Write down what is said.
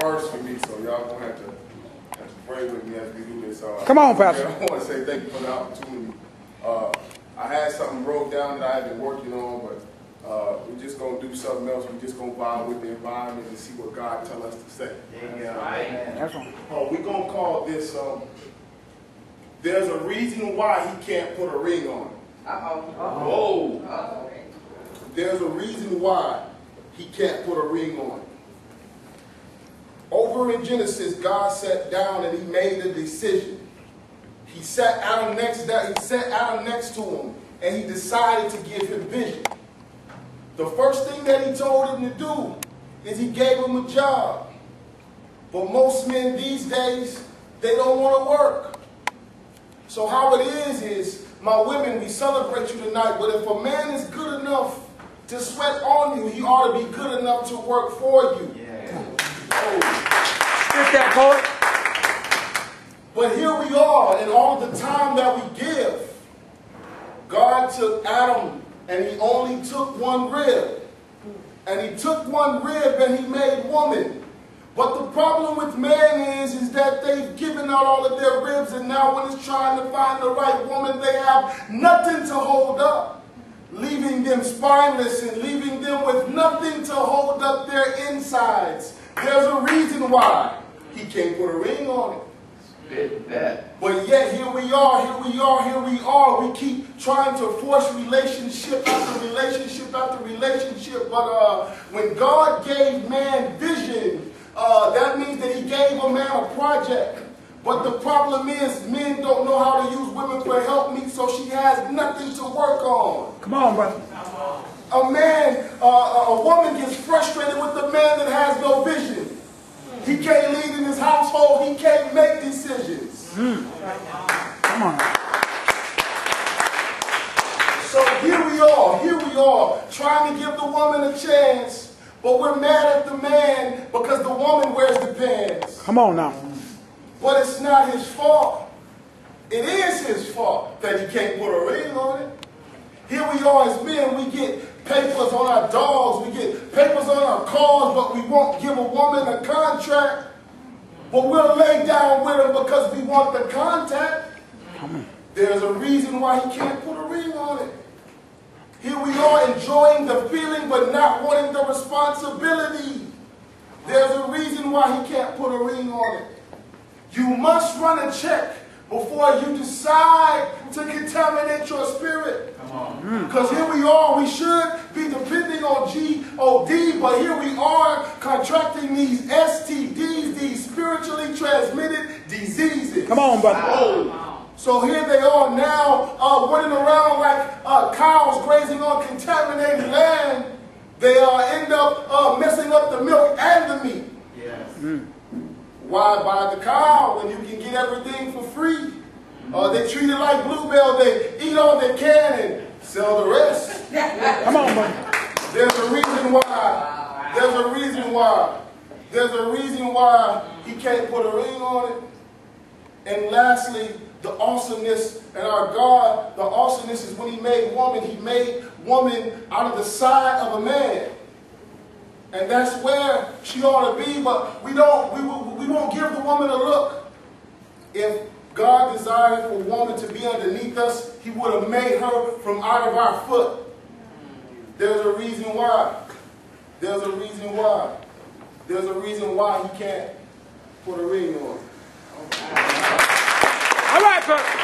first for me, so y'all gonna have to, have to pray with me as we do this. Uh, Come on, Pastor. I want to say thank you for the opportunity. Uh, I had something broke down that I had been working on, but uh, we're just gonna do something else. We're just gonna vibe with the environment and see what God tell us to say. That's right. Oh, we're gonna call this. Um, There's a reason why he can't put a ring on. it. Whoa. There's a reason why he can't put a ring on. it. Over in Genesis, God sat down and he made a decision. He sat Adam next he sat Adam next to him, and he decided to give him vision. The first thing that he told him to do is he gave him a job. But most men these days, they don't want to work. So how it is is, my women, we celebrate you tonight, but if a man is good enough to sweat on you, he ought to be good enough to work for you. Spit that. But here we are, and all the time that we give, God took Adam and he only took one rib. And he took one rib and he made woman. But the problem with man is, is that they've given out all of their ribs and now when it's trying to find the right woman, they have nothing to hold up. Leaving them spineless and leaving them with nothing to hold up their insides. There's a reason why can't put a ring on it. But yet here we are, here we are, here we are. We keep trying to force relationship after relationship after relationship. But uh, when God gave man vision, uh, that means that he gave a man a project. But the problem is men don't know how to use women for help me, so she has nothing to work on. Come on, brother. A man, uh, a a woman gets frustrated with the man that has no vision. He can't lead in his household. He can't make decisions. Hmm. Come on. So here we are, here we are, trying to give the woman a chance, but we're mad at the man because the woman wears the pants. Come on now. But it's not his fault. It is his fault that he can't put a ring on it. Here we are as men, we get papers on our dogs, we get papers on our cars, but we won't give a woman a contract. But we'll lay down with him because we want the contact. There's a reason why he can't put a ring on it. Here we are enjoying the feeling but not wanting the responsibility. There's a reason why he can't put a ring on it. You must run a check before you decide to contaminate your spirit. Hmm. Because here we are, we should be depending on G-O-D, but here we are contracting these STDs, diseases. Come on, brother. Oh. So here they are now uh, running around like uh, cows grazing on contaminated land. They uh, end up uh, messing up the milk and the meat. Yes. Why buy the cow when you can get everything for free? Uh, they treat it like Blue Bell. They eat all they can and sell the rest. Come on, brother. There's a reason why. There's a reason why. There's a reason why he can't put a ring on it. And lastly, the awesomeness and our God, the awesomeness is when he made woman, he made woman out of the side of a man. And that's where she ought to be, but we don't we, we, won't give the woman a look. If God desired for woman to be underneath us, he would have made her from out of our foot. There's a reason why. There's a reason why. There's a reason why he can't put a ring on. Brother.